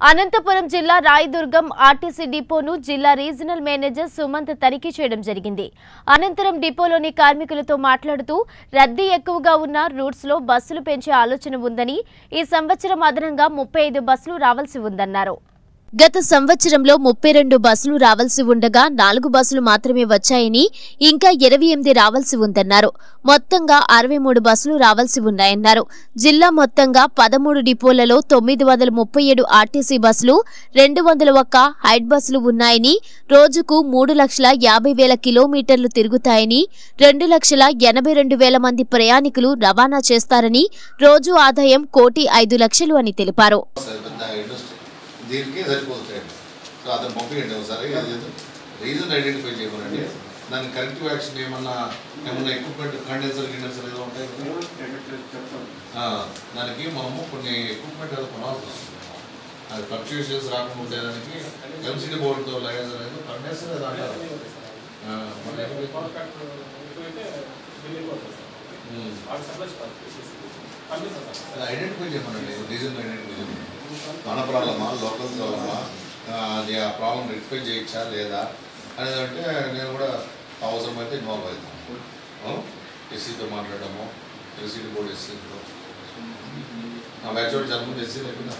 అనంతపురం జిల్లా రాయదుర్గం ఆర్టీసీ డిపోను జిల్లా regional manager Sumanth తనిఖీ చేయడం జరిగింది. అనంతరం డిపోలోని కార్మికులతో మాట్లాడుతూ రద్దీ ఎక్కువగా ఉన్న రూట్స్లో బస్సులు పెంచే ఆలోచన ఉందని ఈ సంవత్సరం అదనంగా ముప్పై ఐదు బస్సులు రావాల్సి ఉందన్నారు. గత సంవత్సరంలో ముప్పై రెండు బస్సులు రావాల్సి ఉండగా నాలుగు బస్సులు మాత్రమే వచ్చాయని ఇంకా ఇరవై ఎనిమిది రావాల్సి ఉందన్నారు. మొత్తంగా అరవై మూడు బస్సులు రావాల్సి ఉన్నాయన్నారు. జిల్లా మొత్తంగా పదమూడు డిపోలలో తొమ్మిది వందల ముప్పై ఏడు ఆర్టీసీ బస్సులు రెండు వందల ఒక్క హైట్ బస్సులు ఉన్నాయని రోజుకు మూడు లక్షల యాభై వేల కిలోమీటర్లు తిరుగుతాయని రెండు లక్షల ఎనభై రెండు వేల మంది ప్రయాణికులు రవాణా చేస్తారని రోజు ఆదాయం కోటి ఐదు లక్షలు అని తెలిపారు. దీనికి సరిపోతాయి. సో అతను పంపించండి ఒకసారి. రీజన్ ఐడెంటిఫై చేయమనండి. దానికి కరెక్టివ్ యాక్షన్ ఏమన్నా ఏమన్నా ఎక్విప్మెంట్ కండెన్సర్ గిండెన్సర్ ఏదో ఉంటాయి దానికి మనము కొన్ని ఎక్విప్మెంట్ ఏదో కొనాల్సి వస్తుంది. అది ఫ్లక్చుయేషన్స్ రాకుండా ఉండేదానికి ఎంసీడీ బోర్డుతో లైజర్ ఏదో కండెన్సర్ ఏదో అంటారు. అది ఐడెంటిఫై చేయమనండి. రీజన్ ఐడెంటిఫై చేయమని మన ప్రాబ్లమా? లోకల్ ప్రాబ్లమా? అది ఆ ప్రాబ్లం రెక్టిఫై చేయొచ్చా లేదా? అనేది అంటే నేను కూడా అవసరమైతే ఇన్వాల్వ్ అవుతాను. ఎస్సీతో మాట్లాడడము ఎస్సీటీ బోర్డు ఎస్సీతో నా బ్యాచ్ జన్మ ఎస్సీ లేకుండా?